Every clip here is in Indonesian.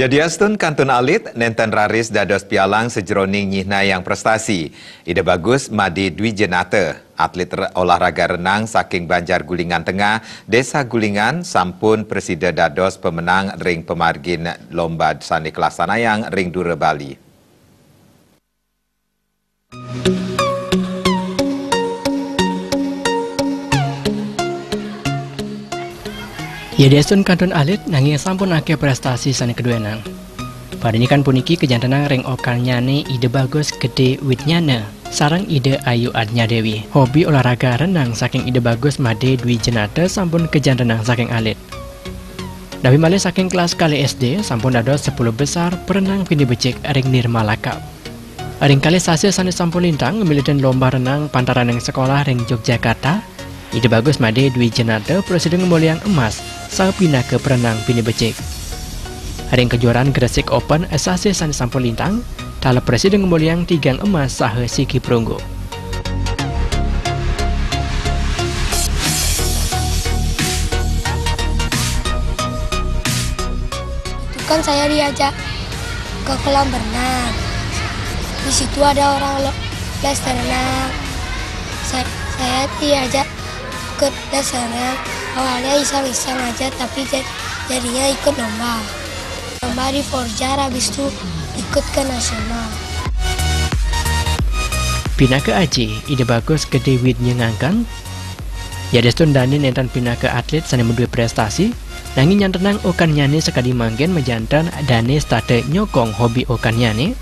Yadiastun Kantun Alit, nenten raris dados pialang sejeroning nyihna yang prestasi. Ide bagus Madi Dwi Jenate, atlet olahraga renang saking Banjar Gulingan Tengah, Desa Gulingan, sampun presida dados pemenang ring pemargin lomba sani kelas ring Dura Bali. Yadiasun Kantun Alit nanging sampun akeh prestasi sani kedua nang. Pada ini kan puniki kejantanang reng okal nyane ide bagus gede wit nyane. Sarang ide Ayu Adnya Dewi. Hobi olahraga renang saking ide bagus Made Dwi Jenate sampun kejantanang saking Alit. Dawi malih saking kelas kali SD sampun ada 10 besar perenang pini becek ring Nirmala Cup. Ring kali sasi sani sampun lintang memilih lomba renang pantaran yang sekolah ring Yogyakarta Ide bagus Made Dwi Jenate Presiden Mulyang Emas sang pindah ke perenang Pini Becik. Hari kejuaraan Gresik Open SAC San Sampul Lintang, tala Presiden Mulyang Tigang Emas sah Siki Perunggu. Kan saya diajak ke kolam berenang. Di situ ada orang les renang. Saya, saya diajak ikut dasarnya awalnya iseng-iseng aja tapi jadinya ikut lomba. Lomba di Forjar habis itu ikut ke nasional. Pindah ke Aceh, ide bagus gede wit nyengangkan Ya destun dani nentan pindah ke atlet sana mendua prestasi. Nangin yang tenang okan nyane sekali manggen mejantan dane starte nyokong hobi okan nyane.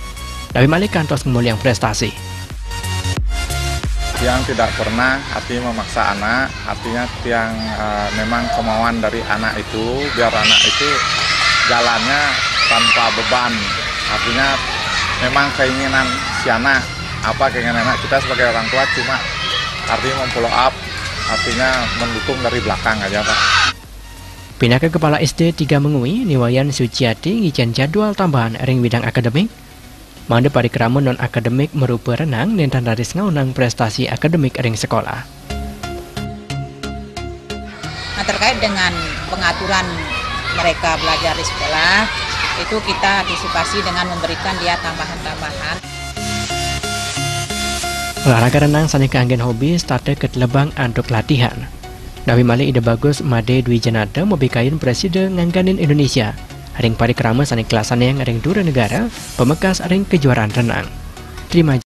Tapi malik kantos kemuliaan prestasi yang tidak pernah hati memaksa anak, artinya yang uh, memang kemauan dari anak itu biar anak itu jalannya tanpa beban. Artinya memang keinginan si anak, apa keinginan anak kita sebagai orang tua cuma artinya memfollow up, artinya mendukung dari belakang aja Pak. Pindah ke Kepala SD 3 Mengui, Niwayan Suciati ngicen jadwal tambahan ring bidang akademik Mande parikrama non akademik merupa renang dan tandaris ngaunang prestasi akademik ring sekolah. Nah, terkait dengan pengaturan mereka belajar di sekolah, itu kita antisipasi dengan memberikan dia tambahan-tambahan. Olahraga renang sani keanggen hobi starte ke lebang untuk latihan. Dawi Mali ide bagus Made Dwi Janata membikain presiden ngangganin Indonesia ring parikrama sani kelasan yang ring dua negara, pemekas ring kejuaraan renang. Terima